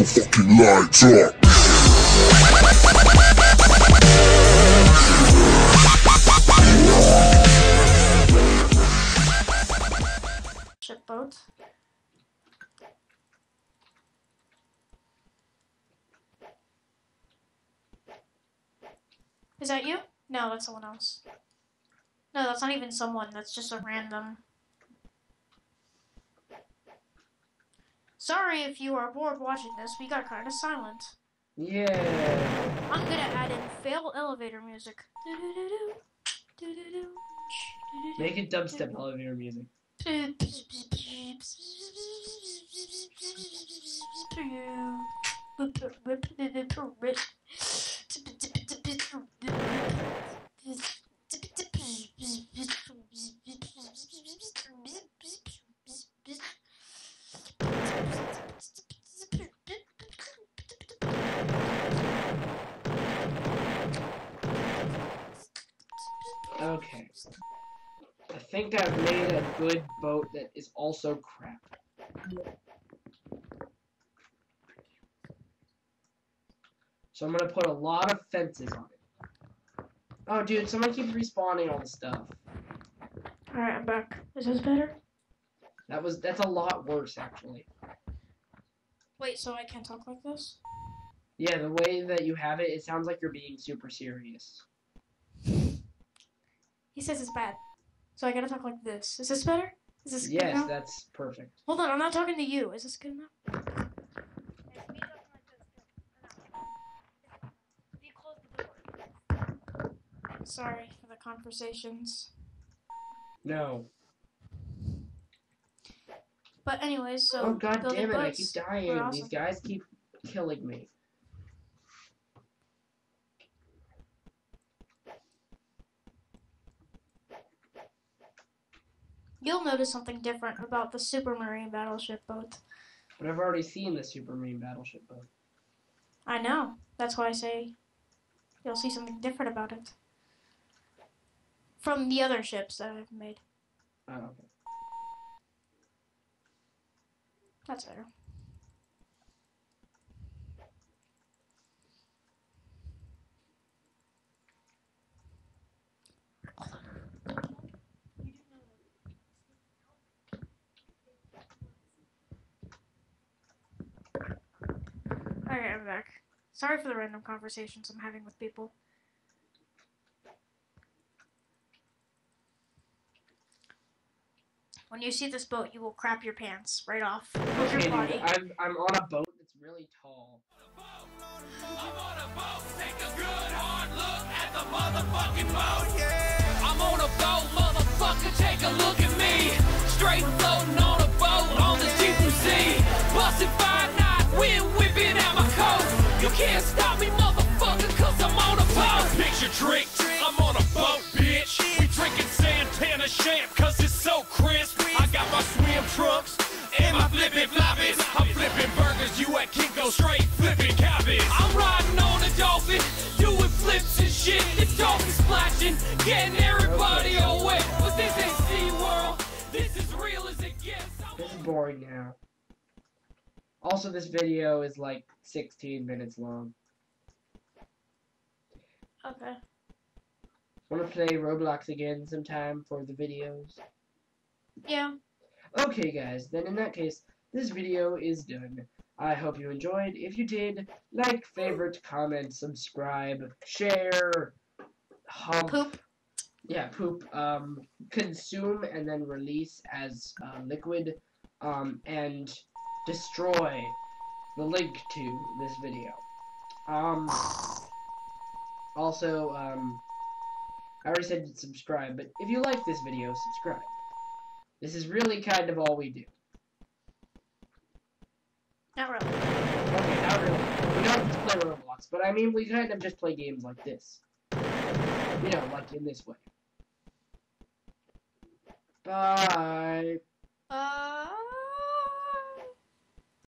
your fucking lights up. Is that you? No, that's someone else. No, that's not even someone. That's just a random. Sorry if you are bored watching this. We got kind of silent. Yeah. I'm gonna add in fail elevator music. Make it dubstep elevator music. Okay. I think I've made a good boat that is also crap. So I'm gonna put a lot of fences on it. Oh, dude, someone keeps respawning all the stuff. Alright, I'm back. Is this better? That was that's a lot worse actually. Wait, so I can't talk like this? Yeah, the way that you have it, it sounds like you're being super serious. He says it's bad. So I gotta talk like this. Is this better? Is this good Yes, enough? that's perfect. Hold on, I'm not talking to you. Is this good enough? Sorry for the conversations. No. But anyways, so oh god damn it, I keep dying. were These guys keep killing me. You'll notice something different about the Supermarine battleship boat. But I've already seen the Supermarine battleship boat. I know. That's why I say you'll see something different about it. From the other ships that I've made. Oh, okay. That's better. Alright, I'm back. Sorry for the random conversations I'm having with people. When you see this boat, you will crap your pants right off. With Okay, your body. I'm, I'm on a boat that's really tall. I'm on a boat, take a good hard look at the motherfucking boat. I'm can't stop me, motherfucker, cause I'm on a boat. Picture trick, I'm on a boat, bitch. We drinking Santana champ, cause it's so crisp. I got my swim trunks and my flippin' floppies. I'm flipping burgers, you at Kinko straight flipping cabbage. I'm riding on a dolphin, doing flips and shit. The dolphin splashing, getting everybody all wet. But this ain't SeaWorld, this is real as it gets. I'm This is boring now. Also, this video is like 16 minutes long. Okay. Want to play Roblox again sometime for the videos? Yeah. Okay, guys, then in that case, this video is done. I hope you enjoyed. If you did, like, favorite, comment, subscribe, share, hump. Poop. Yeah, poop. Um, consume and then release as uh, liquid. Um, and destroy the link to this video. Um, also, um, I already said subscribe, but if you like this video, subscribe. This is really kind of all we do. Not really. Okay, not really. We don't just play Roblox, but I mean, we kind of just play games like this. You know, like in this way. Bye. Uh.